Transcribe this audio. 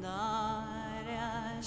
Narayana.